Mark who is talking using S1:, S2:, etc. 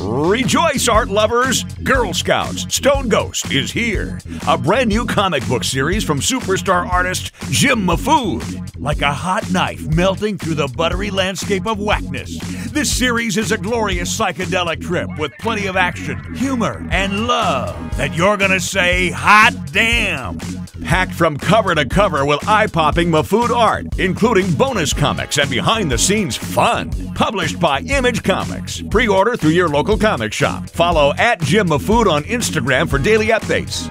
S1: Rejoice, art lovers! Grrl Scouts Stone Ghost is here. A brand new comic book series from superstar artist Jim Mahfood. Like a hot knife melting through the buttery landscape of whackness. This series is a glorious psychedelic trip with plenty of action, humor, and love that you're gonna say, hot damn! Packed from cover to cover with eye popping Mahfood art, including bonus comics and behind the scenes fun. Published by Image Comics. Pre order through your local comic shop. Follow at Jim Mahfood on Instagram for daily updates.